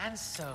And so